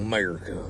America.